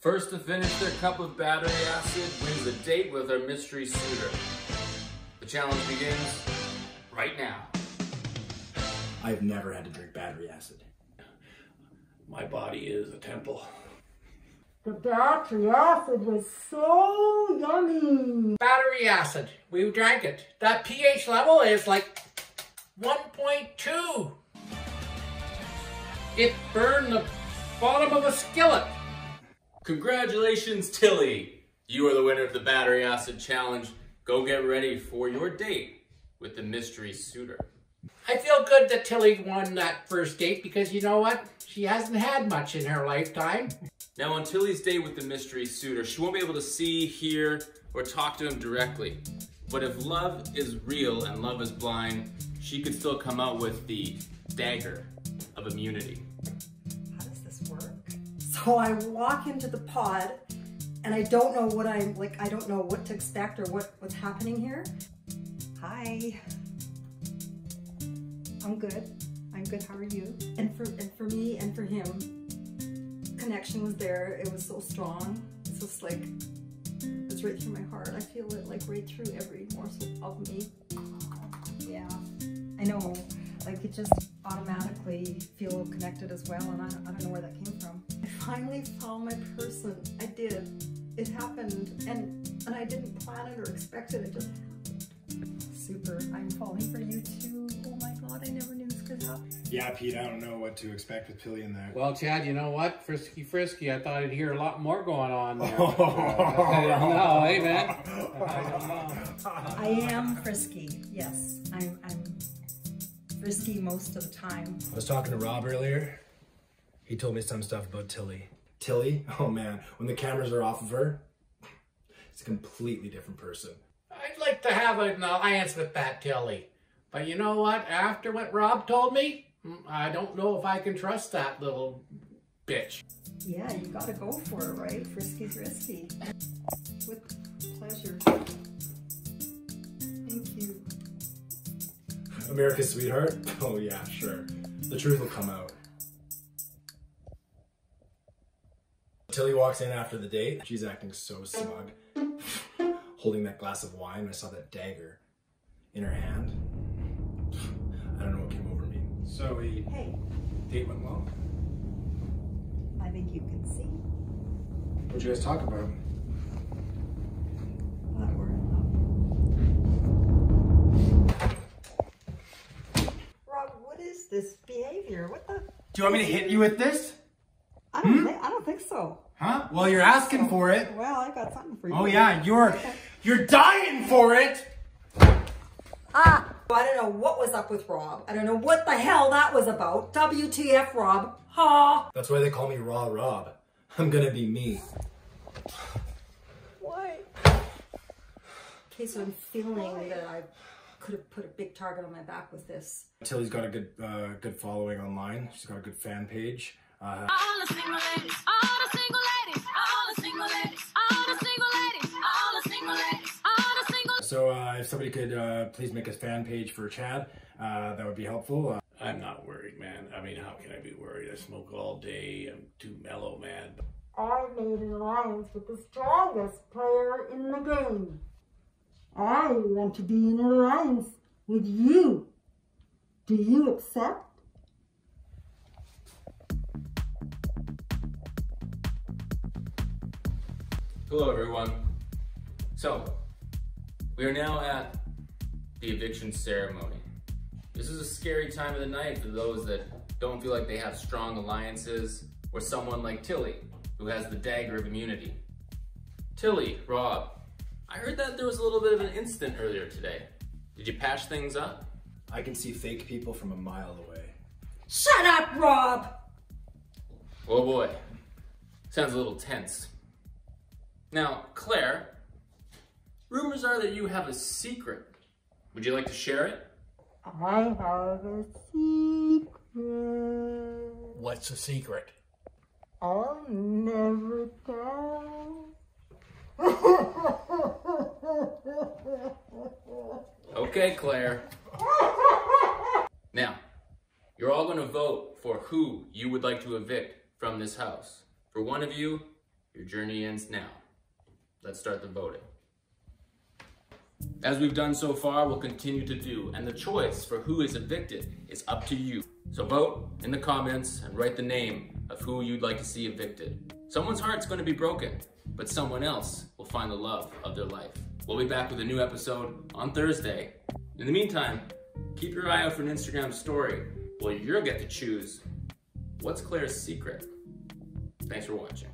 First to finish their cup of battery acid wins a date with our mystery suitor. The challenge begins right now. I've never had to drink battery acid. My body is a temple. The battery acid was so yummy. Battery acid. We drank it. That pH level is like 1.2. It burned the bottom of a skillet. Congratulations, Tilly! You are the winner of the battery acid challenge. Go get ready for your date with the mystery suitor. I feel good that Tilly won that first date because you know what? She hasn't had much in her lifetime. Now, on Tilly's date with the mystery suitor, she won't be able to see, hear, or talk to him directly. But if love is real and love is blind, she could still come out with the dagger of immunity. So I walk into the pod and I don't know what I'm like I don't know what to expect or what what's happening here. Hi. I'm good. I'm good. How are you? And for and for me and for him, connection was there. It was so strong. It's just like it's right through my heart. I feel it like right through every morsel of me. Yeah, I know. Like it just automatically feel connected as well, and I don't, I don't know where that came from. I finally found my person. I did. It happened, and and I didn't plan it or expect it. It just happened. Super. I'm falling for you too. Oh my god! I never knew this could happen. Yeah, Pete, I don't know what to expect with Tilly in that. Well, Chad, you know what? Frisky, frisky. I thought I'd hear a lot more going on there. Uh, I don't know. Hey, man. I don't know. I am frisky. Yes, I'm. I'm frisky most of the time. I was talking to Rob earlier. He told me some stuff about Tilly. Tilly? Oh man, when the cameras are off of her, it's a completely different person. I'd like to have an alliance with that Tilly. But you know what? After what Rob told me, mm, I don't know if I can trust that little bitch. Yeah, you gotta go for it, right? Frisky's risky. With pleasure. Thank you. America's sweetheart? Oh yeah, sure. The truth will come out. Tilly walks in after the date. She's acting so smug. Holding that glass of wine. I saw that dagger in her hand. I don't know what came over me. So we Hey, date went well. I think you can see What'd you guys talk about? that we're in love. Rob, what is this behavior? What the? Do you want me to hit you with this? I don't think. I don't think so. Huh? Well, you're asking for it. Well, I got something for you. Oh yeah, you're you're dying for it. Ah, I don't know what was up with Rob. I don't know what the hell that was about. WTF, Rob? Ha! That's why they call me Raw Rob. I'm gonna be me. Why? Okay, so I'm feeling that I could have put a big target on my back with this. Tilly's got a good uh, good following online. She's got a good fan page. Uh, All the single ladies, all the single ladies, all the single ladies, all the single ladies, all the single ladies, all the single so uh, if somebody could uh, please make a fan page for Chad, uh, that would be helpful. Uh, I'm not worried, man. I mean, how can I be worried? I smoke all day. I'm too mellow, man. I made an alliance with the strongest player in the game. I want to be in an alliance with you. Do you accept? Hello, everyone. So, we are now at the eviction ceremony. This is a scary time of the night for those that don't feel like they have strong alliances, or someone like Tilly, who has the dagger of immunity. Tilly, Rob, I heard that there was a little bit of an incident earlier today. Did you patch things up? I can see fake people from a mile away. Shut up, Rob! Oh boy, sounds a little tense. Now, Claire, rumors are that you have a secret. Would you like to share it? I have a secret. What's the secret? I'll never tell. Okay, Claire. Now, you're all going to vote for who you would like to evict from this house. For one of you, Your journey ends now. Let's start the voting. As we've done so far, we'll continue to do, and the choice for who is evicted is up to you. So vote in the comments and write the name of who you'd like to see evicted. Someone's heart's going to be broken, but someone else will find the love of their life. We'll be back with a new episode on Thursday. In the meantime, keep your eye out for an Instagram story where you'll get to choose what's Claire's secret. Thanks for watching.